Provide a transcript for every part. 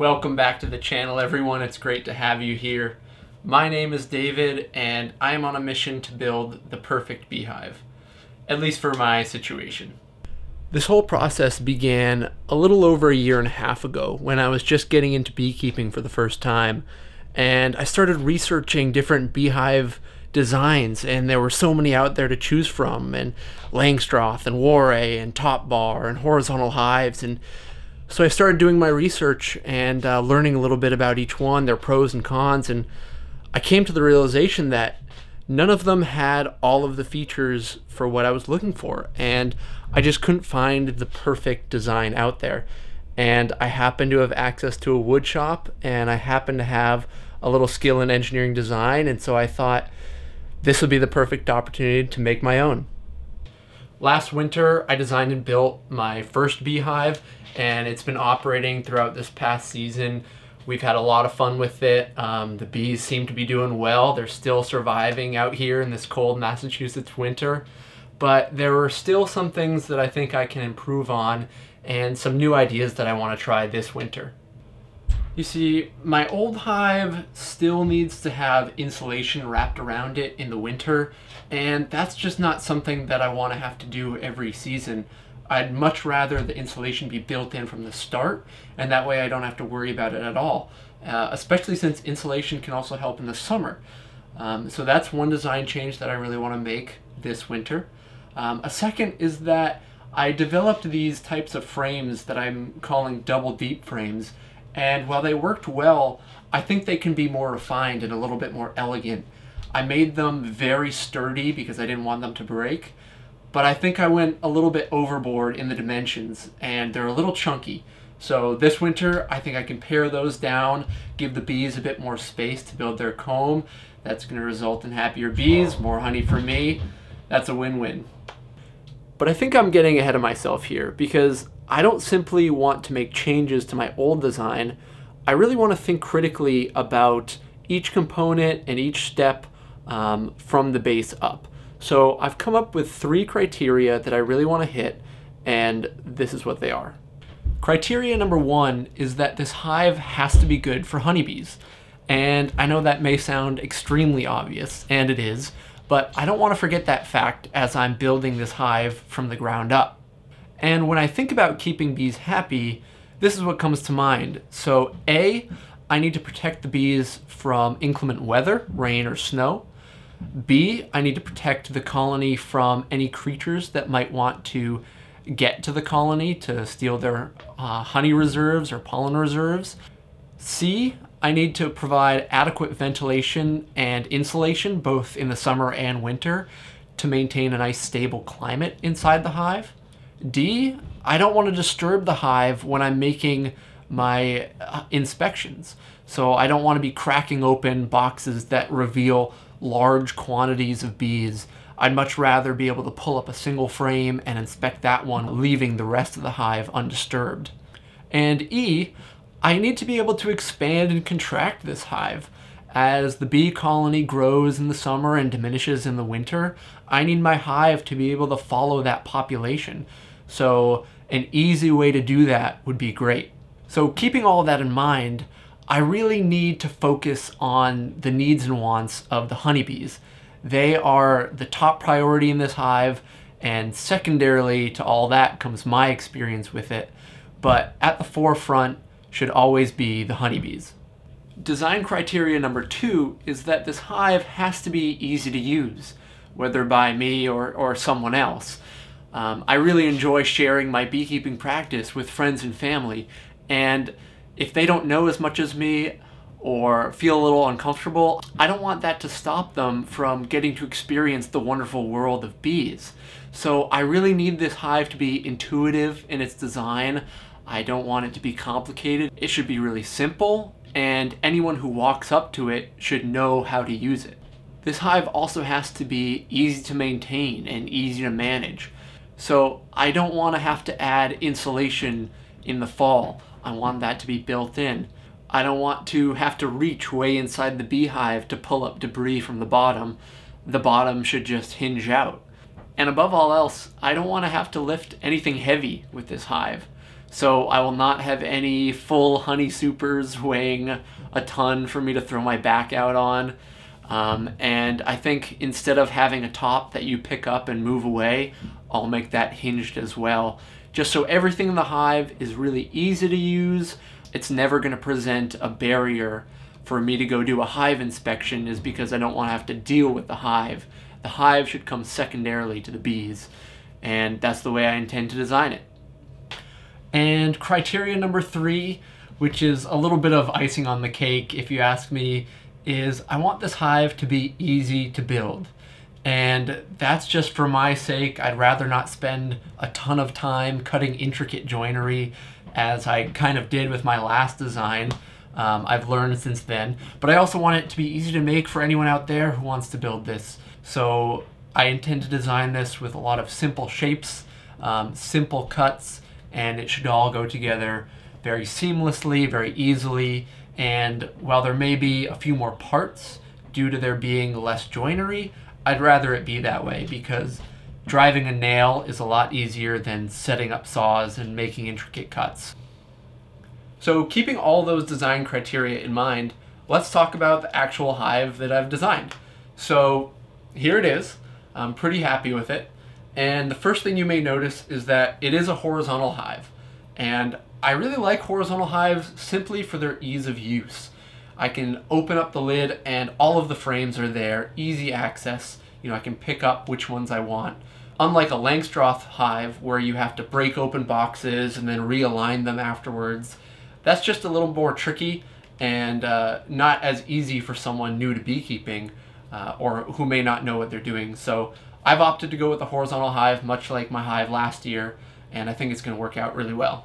Welcome back to the channel, everyone. It's great to have you here. My name is David, and I am on a mission to build the perfect beehive, at least for my situation. This whole process began a little over a year and a half ago when I was just getting into beekeeping for the first time, and I started researching different beehive designs, and there were so many out there to choose from, and Langstroth and Warre and Top Bar and horizontal hives, and so I started doing my research and uh, learning a little bit about each one, their pros and cons, and I came to the realization that none of them had all of the features for what I was looking for, and I just couldn't find the perfect design out there. And I happened to have access to a wood shop, and I happened to have a little skill in engineering design, and so I thought this would be the perfect opportunity to make my own. Last winter, I designed and built my first beehive, and it's been operating throughout this past season. We've had a lot of fun with it. Um, the bees seem to be doing well. They're still surviving out here in this cold Massachusetts winter. But there are still some things that I think I can improve on and some new ideas that I want to try this winter. You see, my old hive still needs to have insulation wrapped around it in the winter, and that's just not something that I want to have to do every season. I'd much rather the insulation be built in from the start, and that way I don't have to worry about it at all, uh, especially since insulation can also help in the summer. Um, so that's one design change that I really want to make this winter. Um, a second is that I developed these types of frames that I'm calling double deep frames, and while they worked well, I think they can be more refined and a little bit more elegant. I made them very sturdy because I didn't want them to break, but I think I went a little bit overboard in the dimensions and they're a little chunky. So this winter, I think I can pare those down, give the bees a bit more space to build their comb. That's going to result in happier bees, more honey for me. That's a win-win. But I think I'm getting ahead of myself here because I don't simply want to make changes to my old design. I really want to think critically about each component and each step um, from the base up. So I've come up with three criteria that I really want to hit, and this is what they are. Criteria number one is that this hive has to be good for honeybees. And I know that may sound extremely obvious, and it is, but I don't want to forget that fact as I'm building this hive from the ground up. And when I think about keeping bees happy, this is what comes to mind. So A, I need to protect the bees from inclement weather, rain or snow. B, I need to protect the colony from any creatures that might want to get to the colony to steal their uh, honey reserves or pollen reserves. C, I need to provide adequate ventilation and insulation both in the summer and winter to maintain a nice stable climate inside the hive. D, I don't want to disturb the hive when I'm making my uh, inspections. So I don't want to be cracking open boxes that reveal large quantities of bees. I'd much rather be able to pull up a single frame and inspect that one, leaving the rest of the hive undisturbed. And E, I need to be able to expand and contract this hive. As the bee colony grows in the summer and diminishes in the winter, I need my hive to be able to follow that population. So an easy way to do that would be great. So keeping all that in mind, I really need to focus on the needs and wants of the honeybees. They are the top priority in this hive, and secondarily to all that comes my experience with it. But at the forefront should always be the honeybees. Design criteria number two is that this hive has to be easy to use, whether by me or, or someone else. Um, I really enjoy sharing my beekeeping practice with friends and family, and if they don't know as much as me or feel a little uncomfortable, I don't want that to stop them from getting to experience the wonderful world of bees. So I really need this hive to be intuitive in its design. I don't want it to be complicated. It should be really simple and anyone who walks up to it should know how to use it. This hive also has to be easy to maintain and easy to manage. So I don't want to have to add insulation in the fall. I want that to be built in. I don't want to have to reach way inside the beehive to pull up debris from the bottom. The bottom should just hinge out. And above all else, I don't want to have to lift anything heavy with this hive. So I will not have any full honey supers weighing a ton for me to throw my back out on. Um, and I think instead of having a top that you pick up and move away, I'll make that hinged as well. Just so everything in the hive is really easy to use. It's never going to present a barrier for me to go do a hive inspection is because I don't want to have to deal with the hive. The hive should come secondarily to the bees, and that's the way I intend to design it. And criteria number three, which is a little bit of icing on the cake if you ask me, is I want this hive to be easy to build. And that's just for my sake. I'd rather not spend a ton of time cutting intricate joinery as I kind of did with my last design. Um, I've learned since then. But I also want it to be easy to make for anyone out there who wants to build this. So I intend to design this with a lot of simple shapes, um, simple cuts, and it should all go together very seamlessly, very easily. And while there may be a few more parts due to there being less joinery, I'd rather it be that way because driving a nail is a lot easier than setting up saws and making intricate cuts. So keeping all those design criteria in mind, let's talk about the actual hive that I've designed. So here it is. I'm pretty happy with it. And the first thing you may notice is that it is a horizontal hive. And I really like horizontal hives simply for their ease of use. I can open up the lid and all of the frames are there, easy access. You know, I can pick up which ones I want. Unlike a Langstroth hive where you have to break open boxes and then realign them afterwards, that's just a little more tricky and uh, not as easy for someone new to beekeeping uh, or who may not know what they're doing. So I've opted to go with the horizontal hive, much like my hive last year, and I think it's going to work out really well.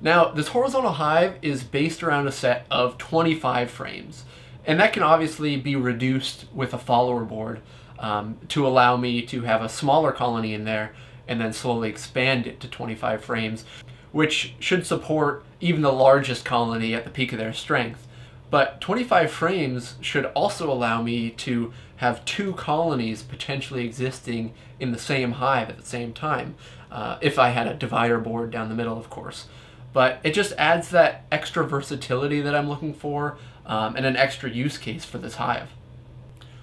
Now, this horizontal hive is based around a set of 25 frames, and that can obviously be reduced with a follower board um, to allow me to have a smaller colony in there and then slowly expand it to 25 frames, which should support even the largest colony at the peak of their strength. But 25 frames should also allow me to have two colonies potentially existing in the same hive at the same time, uh, if I had a divider board down the middle, of course. But it just adds that extra versatility that I'm looking for um, and an extra use case for this hive.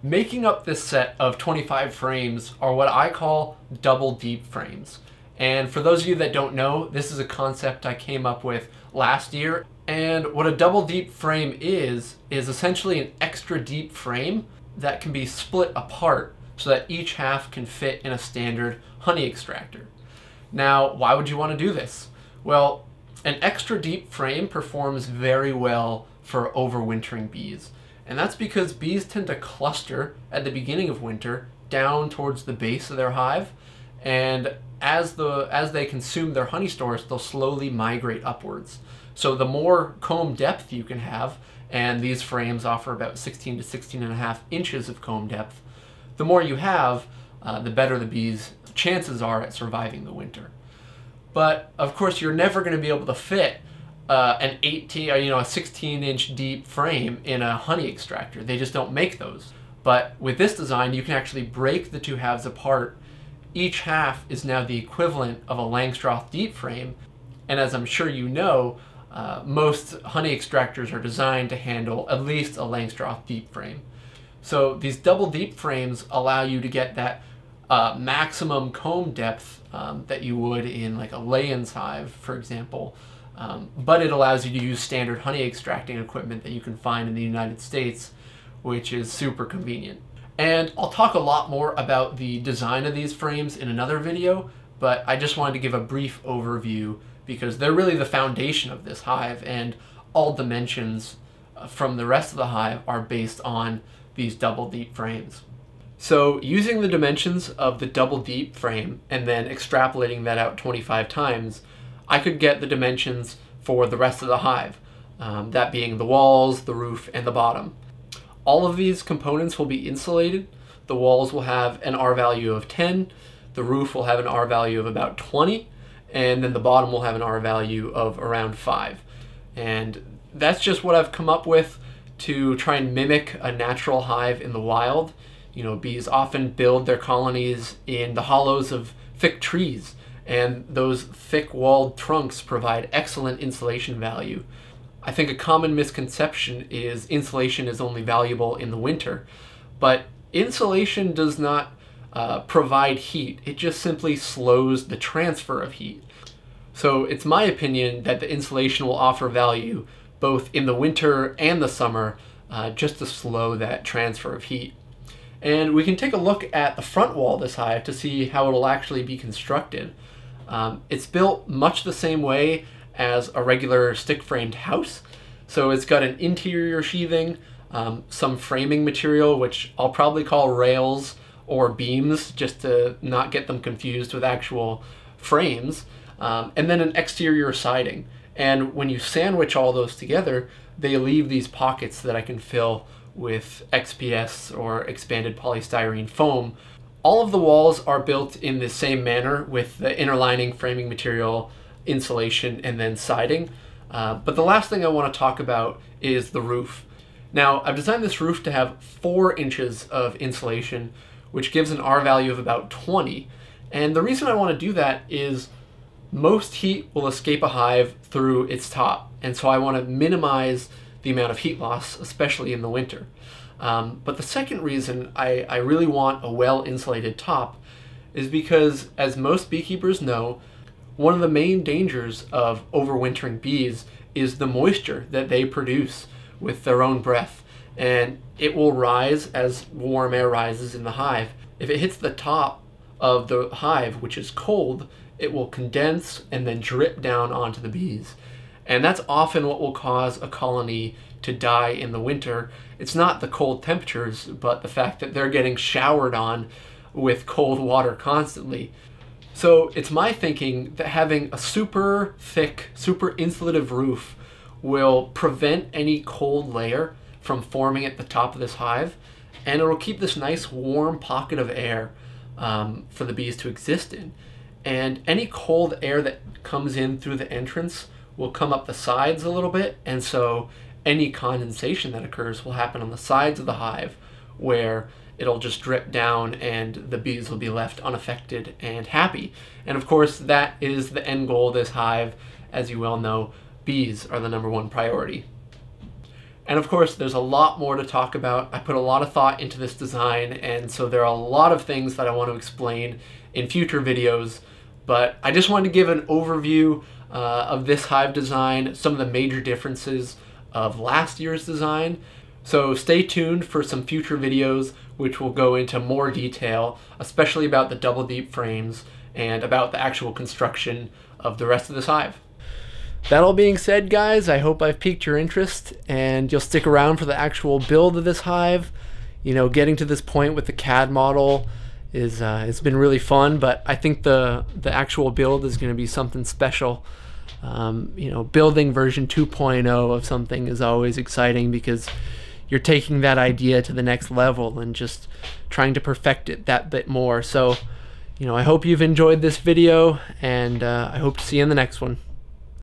Making up this set of 25 frames are what I call double deep frames. And for those of you that don't know, this is a concept I came up with last year. And what a double deep frame is, is essentially an extra deep frame that can be split apart so that each half can fit in a standard honey extractor. Now, why would you want to do this? Well, an extra deep frame performs very well for overwintering bees. And that's because bees tend to cluster at the beginning of winter down towards the base of their hive. And as, the, as they consume their honey stores, they'll slowly migrate upwards. So the more comb depth you can have, and these frames offer about 16 to 16 and a half inches of comb depth, the more you have, uh, the better the bees' chances are at surviving the winter. But of course, you're never going to be able to fit uh, an 18 or uh, you know a 16 inch deep frame in a honey extractor. They just don't make those. But with this design, you can actually break the two halves apart. Each half is now the equivalent of a Langstroth deep frame. And as I'm sure you know, uh, most honey extractors are designed to handle at least a Langstroth deep frame. So these double deep frames allow you to get that uh, maximum comb depth um, that you would in like a Layens hive, for example. Um, but it allows you to use standard honey extracting equipment that you can find in the United States, which is super convenient. And I'll talk a lot more about the design of these frames in another video, but I just wanted to give a brief overview because they're really the foundation of this hive and all dimensions uh, from the rest of the hive are based on these double deep frames. So using the dimensions of the double deep frame and then extrapolating that out 25 times, I could get the dimensions for the rest of the hive, um, that being the walls, the roof, and the bottom. All of these components will be insulated. The walls will have an R value of 10, the roof will have an R value of about 20, and then the bottom will have an R value of around 5. And that's just what I've come up with to try and mimic a natural hive in the wild. You know, bees often build their colonies in the hollows of thick trees, and those thick walled trunks provide excellent insulation value. I think a common misconception is insulation is only valuable in the winter, but insulation does not uh, provide heat, it just simply slows the transfer of heat. So it's my opinion that the insulation will offer value both in the winter and the summer uh, just to slow that transfer of heat. And we can take a look at the front wall of this hive to see how it'll actually be constructed. Um, it's built much the same way as a regular stick-framed house. So it's got an interior sheathing, um, some framing material, which I'll probably call rails or beams just to not get them confused with actual frames um, and then an exterior siding. And when you sandwich all those together, they leave these pockets that I can fill with XPS or expanded polystyrene foam. All of the walls are built in the same manner with the inner lining, framing material, insulation, and then siding. Uh, but the last thing I want to talk about is the roof. Now, I've designed this roof to have 4 inches of insulation, which gives an R value of about 20. And the reason I want to do that is most heat will escape a hive through its top, and so I want to minimize the amount of heat loss, especially in the winter. Um, but the second reason I, I really want a well-insulated top is because, as most beekeepers know, one of the main dangers of overwintering bees is the moisture that they produce with their own breath. And it will rise as warm air rises in the hive. If it hits the top of the hive, which is cold, it will condense and then drip down onto the bees. And that's often what will cause a colony to die in the winter. It's not the cold temperatures, but the fact that they're getting showered on with cold water constantly. So it's my thinking that having a super thick, super insulative roof will prevent any cold layer from forming at the top of this hive, and it'll keep this nice warm pocket of air um, for the bees to exist in and any cold air that comes in through the entrance will come up the sides a little bit and so any condensation that occurs will happen on the sides of the hive where it'll just drip down and the bees will be left unaffected and happy. And of course that is the end goal of this hive. As you well know, bees are the number one priority. And of course, there's a lot more to talk about. I put a lot of thought into this design, and so there are a lot of things that I want to explain in future videos. But I just wanted to give an overview uh, of this hive design, some of the major differences of last year's design. So stay tuned for some future videos which will go into more detail, especially about the double deep frames and about the actual construction of the rest of this hive. That all being said, guys, I hope I've piqued your interest and you'll stick around for the actual build of this hive. You know, getting to this point with the CAD model, is uh, it's been really fun. But I think the the actual build is going to be something special. Um, you know, building version 2.0 of something is always exciting because you're taking that idea to the next level and just trying to perfect it that bit more. So, you know, I hope you've enjoyed this video and uh, I hope to see you in the next one.